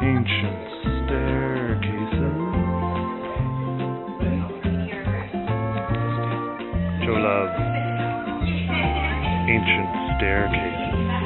Ancient staircases. Joe loves ancient staircases. Staircases.